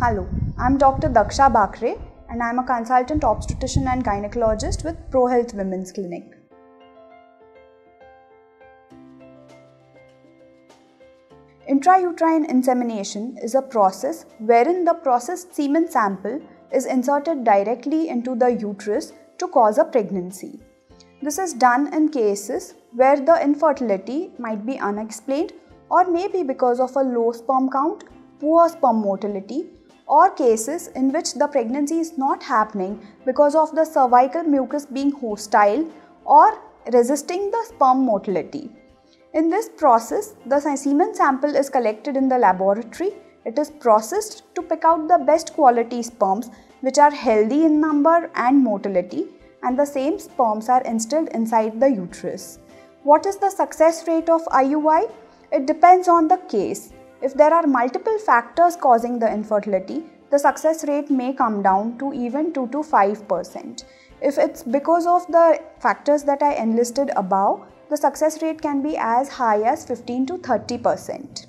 Hello, I'm Dr. Daksha Bakre and I'm a consultant obstetrician and gynecologist with ProHealth Women's Clinic. Intrauterine insemination is a process wherein the processed semen sample is inserted directly into the uterus to cause a pregnancy. This is done in cases where the infertility might be unexplained or maybe because of a low sperm count, poor sperm motility, or cases in which the pregnancy is not happening because of the cervical mucus being hostile or resisting the sperm motility. In this process, the semen sample is collected in the laboratory. It is processed to pick out the best quality sperms which are healthy in number and motility and the same sperms are instilled inside the uterus. What is the success rate of IUI? It depends on the case. If there are multiple factors causing the infertility, the success rate may come down to even 2 to 5%. If it's because of the factors that I enlisted above, the success rate can be as high as 15 to 30%.